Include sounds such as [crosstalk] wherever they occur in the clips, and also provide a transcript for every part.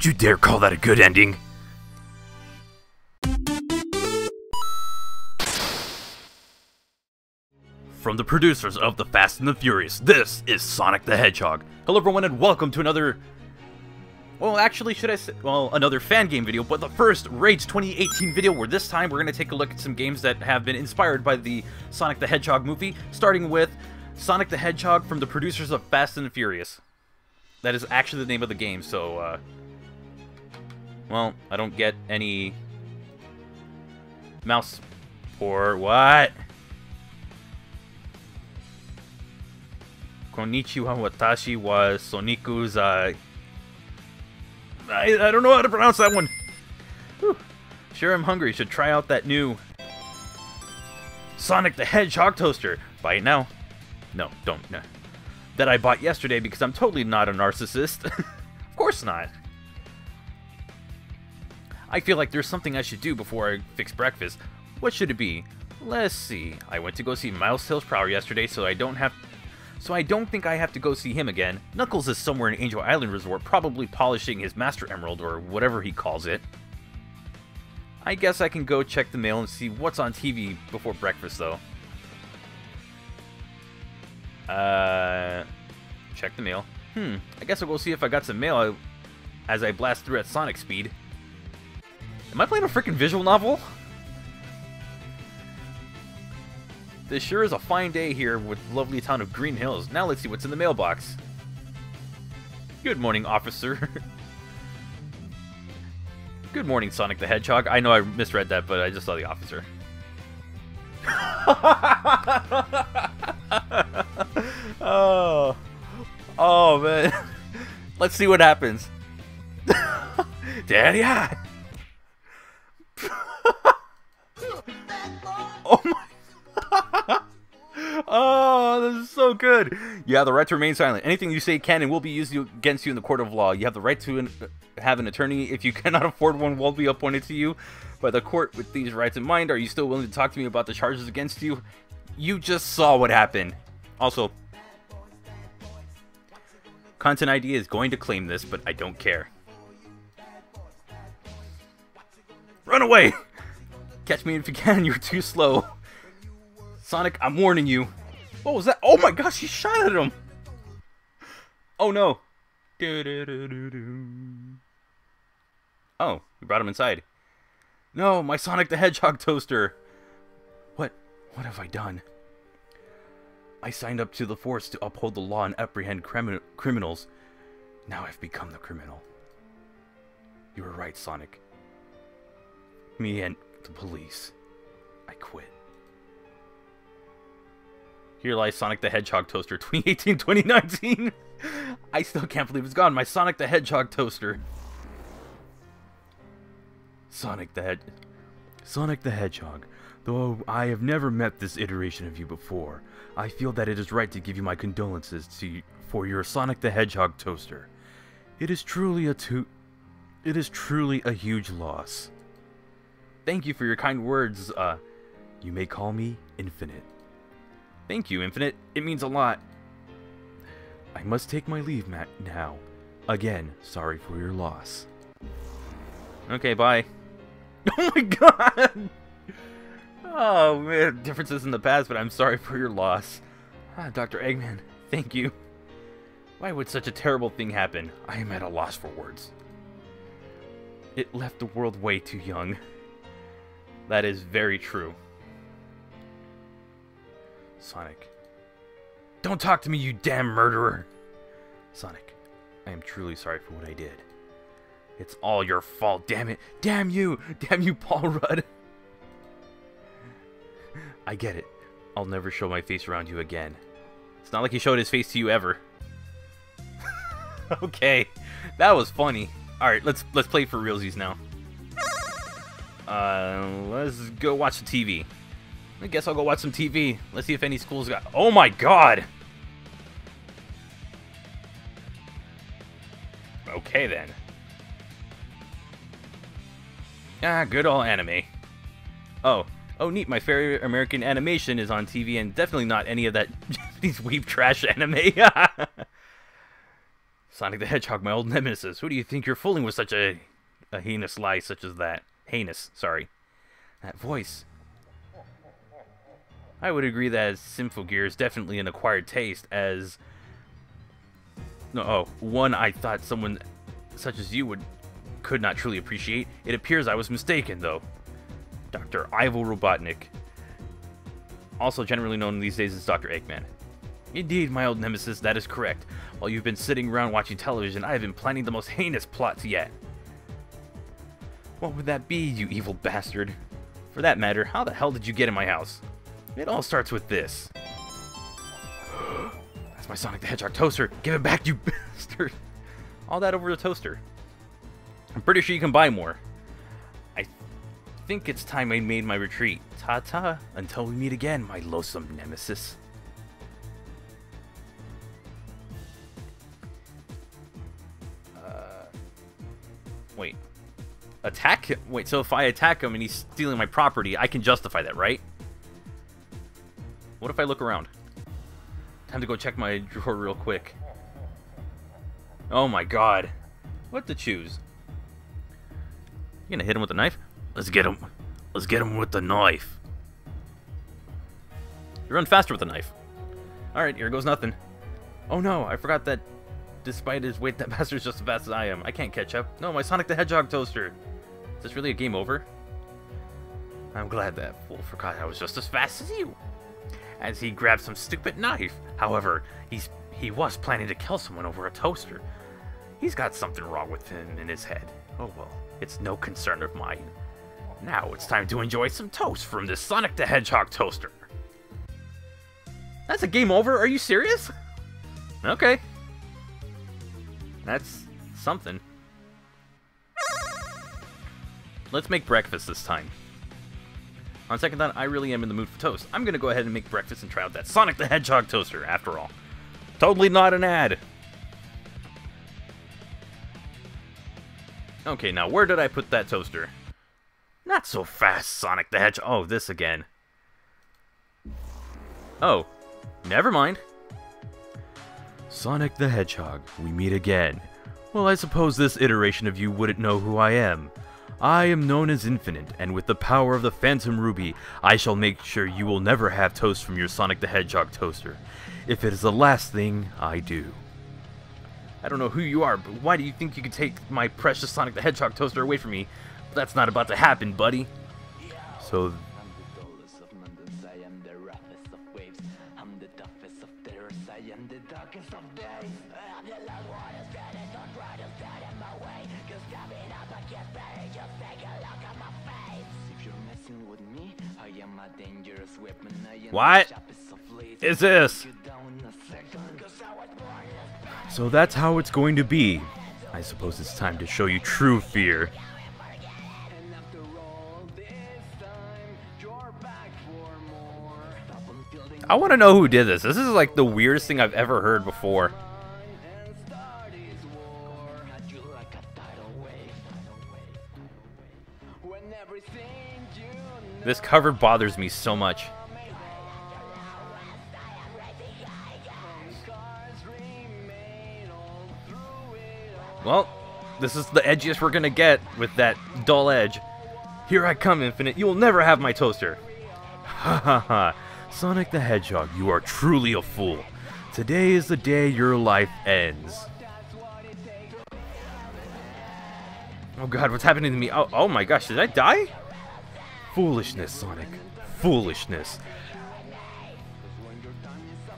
Don't you dare call that a good ending! From the producers of The Fast and the Furious, this is Sonic the Hedgehog. Hello everyone and welcome to another... Well, actually, should I say... Well, another fan game video, but the first Rage 2018 video, where this time we're going to take a look at some games that have been inspired by the Sonic the Hedgehog movie, starting with Sonic the Hedgehog from the producers of Fast and the Furious. That is actually the name of the game, so, uh... Well, I don't get any... Mouse... Or what? Konnichiwa Watashi was Soniku's, uh... I, I don't know how to pronounce that one. Whew. Sure, I'm hungry. Should try out that new... Sonic the Hedgehog toaster. Buy it now. No, don't. No. That I bought yesterday because I'm totally not a narcissist. [laughs] of course not. I feel like there's something I should do before I fix breakfast. What should it be? Let's see. I went to go see Miles Tails Prower yesterday, so I don't have so I don't think I have to go see him again. Knuckles is somewhere in Angel Island Resort, probably polishing his Master Emerald or whatever he calls it. I guess I can go check the mail and see what's on TV before breakfast, though. Uh, check the mail. Hmm, I guess I'll go see if I got some mail as I blast through at Sonic speed. Am I playing a freaking visual novel? This sure is a fine day here with lovely town of Green Hills. Now let's see what's in the mailbox. Good morning, officer. [laughs] Good morning, Sonic the Hedgehog. I know I misread that, but I just saw the officer. [laughs] oh. Oh, man. [laughs] Let's see what happens. Daddy, yeah. Good. You have the right to remain silent. Anything you say can and will be used against you in the court of law. You have the right to an, have an attorney. If you [laughs] cannot afford one, will be appointed to you by the court with these rights in mind. Are you still willing to talk to me about the charges against you? You just saw what happened. Also, Content ID is going to claim this, but I don't care. Run away! [laughs] Catch me if you can, [laughs] you're too slow. Sonic, I'm warning you. What was that? Oh my gosh, he shot at him! Oh no. Oh, we brought him inside. No, my Sonic the Hedgehog toaster! What, what have I done? I signed up to the Force to uphold the law and apprehend crimi criminals. Now I've become the criminal. You were right, Sonic. Me and the police. I quit. Here lies Sonic the Hedgehog toaster [laughs] 2018-2019. [laughs] I still can't believe it's gone. My Sonic the Hedgehog toaster. Sonic the. Sonic the Hedgehog. Though I have never met this iteration of you before, I feel that it is right to give you my condolences to for your Sonic the Hedgehog toaster. It is truly a to it is truly a huge loss. Thank you for your kind words. Uh, you may call me Infinite. Thank you, Infinite. It means a lot. I must take my leave, Matt, now. Again, sorry for your loss. Okay, bye. [laughs] Oh my god! Oh man, differences in the past, but I'm sorry for your loss. Ah, Dr. Eggman, thank you. Why would such a terrible thing happen? I am at a loss for words. It left the world way too young. That is very true. Sonic. Don't talk to me, you damn murderer! Sonic, I am truly sorry for what I did. It's all your fault, damn it! Damn you! Damn you, Paul Rudd! I get it. I'll never show my face around you again. It's not like he showed his face to you ever. [laughs] okay, that was funny. All right, let's let's play for realsies now. Uh, let's go watch the TV. I guess I'll go watch some TV. Let's see if any schools got. Oh my god! Okay then. Ah, good old anime. Oh, oh neat, my favorite American animation is on TV and definitely not any of that [laughs] Japanese weeb trash anime. [laughs] Sonic the Hedgehog, my old nemesis. Who do you think you're fooling with such a, a heinous lie such as that? Heinous, sorry. That voice. I would agree that Symphogear is definitely an acquired taste, as... No, oh, one I thought someone such as you would could not truly appreciate. It appears I was mistaken, though. Dr. Ivo Robotnik. Also generally known these days as Dr. Eggman. Indeed, my old nemesis, that is correct. While you've been sitting around watching television, I have been planning the most heinous plots yet. What would that be, you evil bastard? For that matter, how the hell did you get in my house? It all starts with this. [gasps] That's my Sonic the Hedgehog toaster. Give it back, you [laughs] bastard. All that over the toaster. I'm pretty sure you can buy more. I think it's time I made my retreat. Ta-ta, until we meet again, my loathsome nemesis. Uh, wait. Attack him? Wait, so if I attack him and he's stealing my property, I can justify that, right? What if I look around? Time to go check my [laughs] drawer real quick. Oh my god. What to choose? You gonna hit him with a knife? Let's get him. Let's get him with the knife. You run faster with a knife. Alright, here goes nothing. Oh no, I forgot that despite his weight, [laughs] that bastard's just as fast as I am. I can't catch up. No, my Sonic the Hedgehog toaster. Is this really a game over? I'm glad that fool forgot I was just as fast as you as he grabbed some stupid knife. However, he's he was planning to kill someone over a toaster. He's got something wrong with him in his head. Oh well, it's no concern of mine. Now it's time to enjoy some toast from the Sonic the Hedgehog toaster. That's a game over? Are you serious? Okay. That's something. Let's make breakfast this time. On second thought, I really am in the mood for toast. I'm gonna go ahead and make breakfast and try out that Sonic the Hedgehog toaster, after all. Totally not an ad. Okay, now where did I put that toaster? Not so fast, Sonic the Hedgehog. Oh, this again. Oh, never mind. Sonic the Hedgehog, we meet again. Well, I suppose this iteration of you wouldn't know who I am. I am known as Infinite, and with the power of the Phantom Ruby, I shall make sure you will never have toast from your Sonic the Hedgehog toaster, if it is the last thing I do. I don't know who you are, but why do you think you could take my precious Sonic the Hedgehog toaster away from me? That's not about to happen, buddy. So What is this? So that's how it's going to be. I suppose it's time to show you true fear. I want to know who did this. This is like the weirdest thing I've ever heard before. This cover bothers me so much. Well, this is the edgiest we're gonna get with that dull edge. Here I come, Infinite. You will never have my toaster. Ha ha ha. Sonic the Hedgehog, you are truly a fool. Today is the day your life ends. Oh god, what's happening to me? Oh, oh my gosh, did I die? Foolishness, Sonic. Foolishness.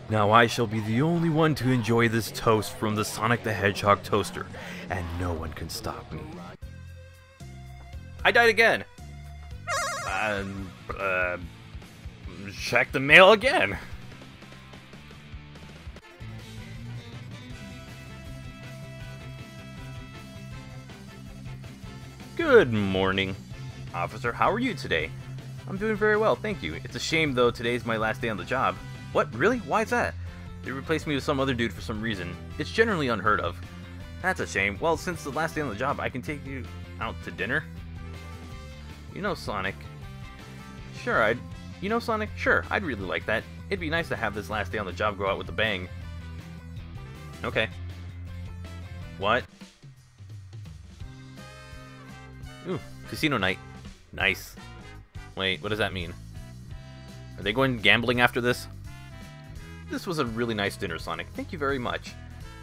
Now I shall be the only one to enjoy this toast from the Sonic the Hedgehog toaster, and no one can stop me. I died again! Um, uh, check the mail again! Good morning. Officer, how are you today? I'm doing very well, thank you. It's a shame, though, today's my last day on the job. What? Really? Why is that? They replaced me with some other dude for some reason. It's generally unheard of. That's a shame. Well, since the last day on the job, I can take you out to dinner. You know Sonic. Sure, I'd... You know Sonic? Sure, I'd really like that. It'd be nice to have this last day on the job go out with a bang. Okay. What? Ooh, casino night. Nice. Wait, what does that mean? Are they going gambling after this? This was a really nice dinner, Sonic. Thank you very much.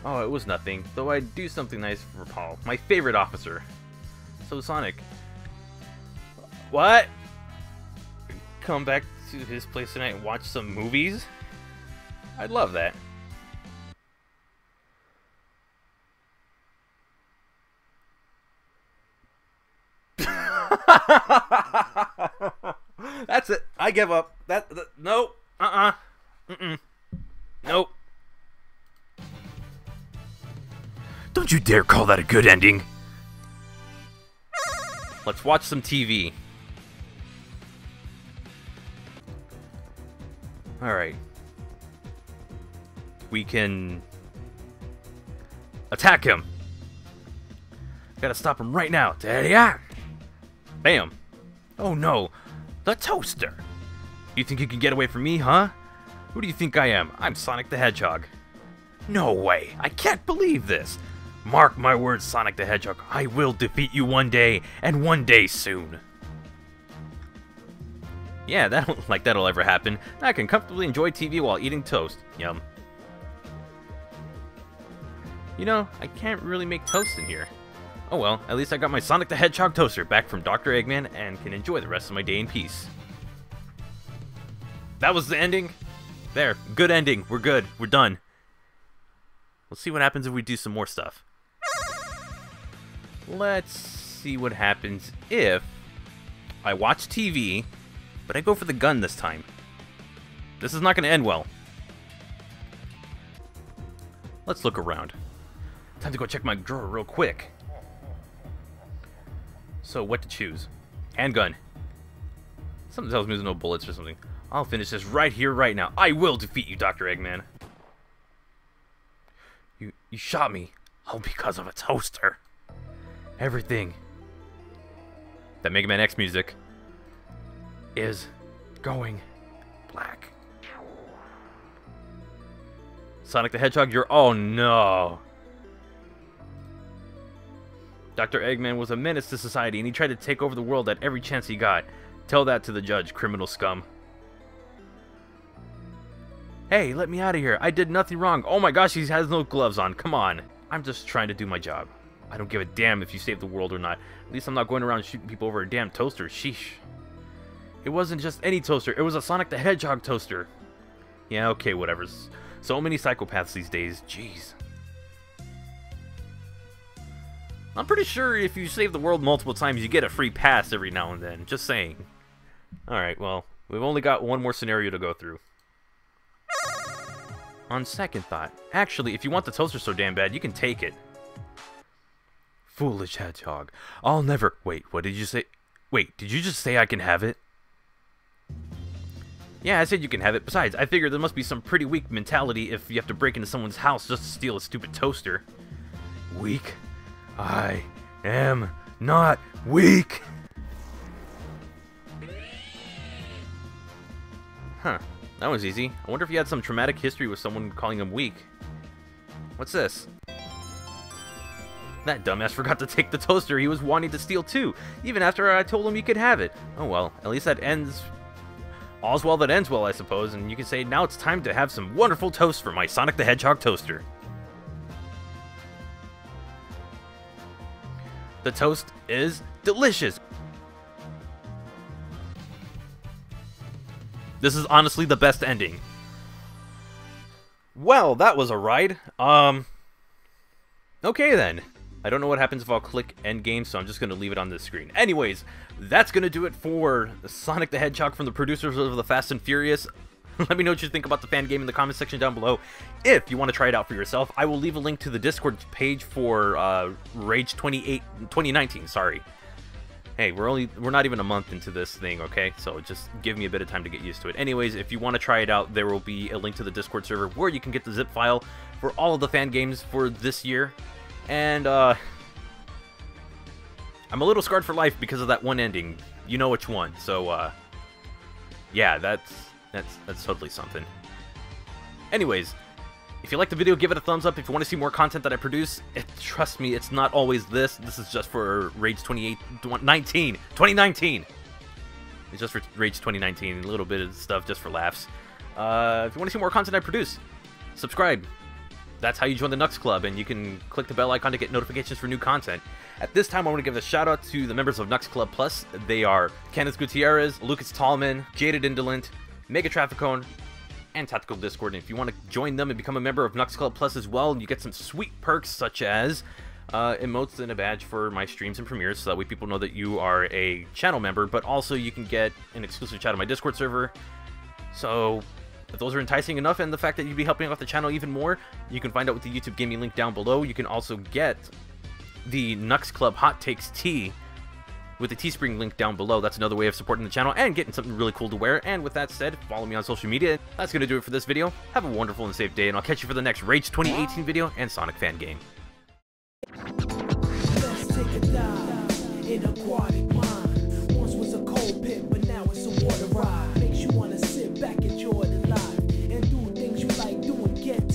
Oh, it was nothing, though I'd do something nice for Paul, my favorite officer. So, Sonic. What? Come back to his place tonight and watch some movies? I'd love that. I give up. That, that no. Uh-uh. Mm-mm. Nope. Don't you dare call that a good ending! Let's watch some TV. Alright. We can... Attack him! Gotta stop him right now. Daddy ah! Bam! Oh no! The toaster! You think you can get away from me, huh? Who do you think I am? I'm Sonic the Hedgehog. No way! I can't believe this! Mark my words, Sonic the Hedgehog, I will defeat you one day, and one day soon. Yeah, that don't [laughs] like that'll ever happen. I can comfortably enjoy TV while eating toast. Yum. You know, I can't really make toast in here. Oh well, at least I got my Sonic the Hedgehog toaster back from Dr. Eggman and can enjoy the rest of my day in peace. That was the ending? There, good ending. We're good. We're done. Let's see what happens if we do some more stuff. Let's see what happens if I watch TV, but I go for the gun this time. This is not going to end well. Let's look around. Time to go check my drawer real quick. So, what to choose? Handgun. Something tells me there's no bullets or something. I'll finish this right here, right now. I will defeat you, Dr. Eggman. You, you shot me. All because of a toaster. Everything. That Mega Man X music is going black. Sonic the Hedgehog, you're... Oh, no. Dr. Eggman was a menace to society, and he tried to take over the world at every chance he got. Tell that to the judge, criminal scum. Hey, let me out of here. I did nothing wrong. Oh my gosh, he has no gloves on. Come on. I'm just trying to do my job. I don't give a damn if you save the world or not. At least I'm not going around shooting people over a damn toaster. Sheesh. It wasn't just any toaster. It was a Sonic the Hedgehog toaster. Yeah, okay, whatever. So many psychopaths these days. Jeez. I'm pretty sure if you save the world multiple times, you get a free pass every now and then. Just saying. Alright, well, we've only got one more scenario to go through. On second thought, actually, if you want the toaster so damn bad, you can take it. Foolish hedgehog. I'll never... Wait, what did you say? Wait, did you just say I can have it? Yeah, I said you can have it. Besides, I figure there must be some pretty weak mentality if you have to break into someone's house just to steal a stupid toaster. Weak? I am not weak! Huh. That was easy. I wonder if he had some traumatic history with someone calling him weak. What's this? That dumbass [laughs] forgot to take the toaster he was wanting to steal too, even after I told him he could have it. Oh well, at least that ends... All's well that ends well, I suppose, and you can say, now it's time to have some wonderful toast for my Sonic the Hedgehog toaster. The toast is delicious. This is honestly the best ending. Well, that was a ride. Um, okay then. I don't know what happens if I'll click end game, so I'm just going to leave it on this screen. Anyways, that's going to do it for Sonic the Hedgehog from the producers of the Fast and Furious. [laughs] Let me know what you think about the fan game in the comment section down below. If you want to try it out for yourself, I will leave a link to the Discord page for uh, Rage 28, 2019. Sorry hey, we're only we're not even a month into this thing, okay? So just give me a bit of time to get used to it. Anyways, if you want to try it out, there will be a link to the Discord server where you can get the zip file for all of the fan games for this year. And uh I'm a little scarred for life because of that one ending. You know which one. So uh yeah, that's that's that's totally something. Anyways, If you like the video, give it a thumbs up. If you want to see more content that I produce, it, trust me, it's not always this. This is just for Rage 28, 19, 2019. It's just for Rage 2019, a little bit of stuff just for laughs. Uh, if you want to see more content I produce, subscribe. That's how you join the Knux Club, and you can click the bell icon to get notifications for new content. At this time, I want to give a shout out to the members of Knux Club Plus. They are Kenneth Gutierrez, Lucas Tallman, Jaded Indolent, Mega Trafficone, and Tactical Discord. And if you want to join them and become a member of Knux Club Plus as well, you get some sweet perks such as uh, emotes and a badge for my streams and premieres, so that way people know that you are a channel member. But also, you can get an exclusive chat on my Discord server. So, if those are enticing enough, and the fact that you'd be helping out the channel even more, you can find out with the YouTube gaming link down below. You can also get the Knux Club Hot Takes Tee with the Teespring link down below. That's another way of supporting the channel and getting something really cool to wear. And with that said, follow me on social media. That's going to do it for this video. Have a wonderful and safe day, and I'll catch you for the next Rage 2018 video and Sonic fan game. But now it's a water ride. Makes you wanna sit back, enjoy the life, and do things you like doing, get